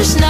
there's no